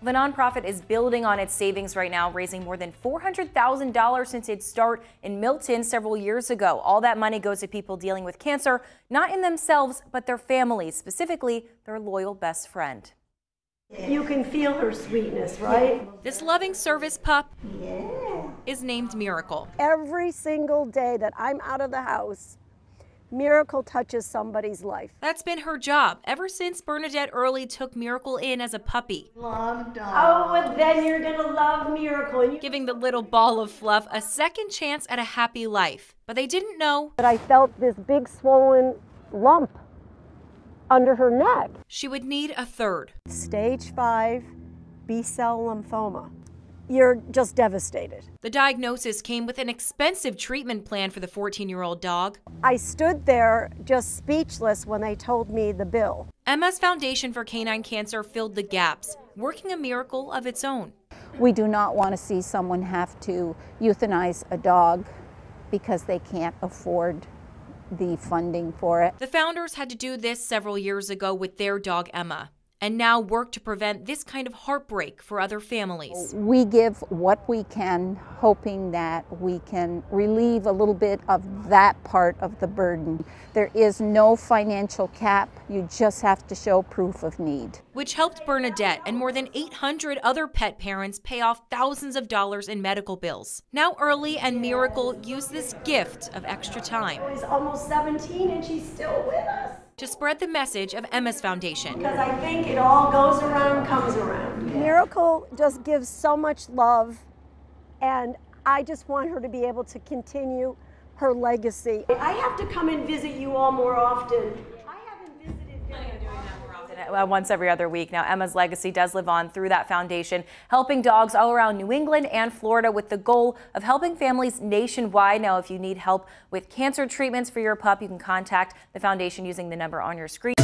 The nonprofit is building on its savings right now, raising more than $400,000 since its start in Milton several years ago. All that money goes to people dealing with cancer, not in themselves, but their families, specifically their loyal best friend. You can feel her sweetness, right? This loving service pup is named Miracle. Every single day that I'm out of the house, Miracle touches somebody's life. That's been her job ever since Bernadette Earley took Miracle in as a puppy. Love dog. Oh, well, then you're going to love Miracle. Giving the little ball of fluff a second chance at a happy life. But they didn't know. But I felt this big swollen lump under her neck. She would need a third. Stage 5 B cell lymphoma you're just devastated. The diagnosis came with an expensive treatment plan for the 14 year old dog. I stood there just speechless when they told me the bill. Emma's Foundation for Canine Cancer filled the gaps, working a miracle of its own. We do not want to see someone have to euthanize a dog because they can't afford the funding for it. The founders had to do this several years ago with their dog Emma and now work to prevent this kind of heartbreak for other families. We give what we can, hoping that we can relieve a little bit of that part of the burden. There is no financial cap, you just have to show proof of need. Which helped Bernadette and more than 800 other pet parents pay off thousands of dollars in medical bills. Now Earley and Miracle use this gift of extra time. She's almost 17 and she's still with us to spread the message of Emma's Foundation. Because I think it all goes around, comes around. Miracle just gives so much love, and I just want her to be able to continue her legacy. I have to come and visit you all more often Uh, once every other week. Now, Emma's legacy does live on through that foundation, helping dogs all around New England and Florida with the goal of helping families nationwide. Now, if you need help with cancer treatments for your pup, you can contact the foundation using the number on your screen.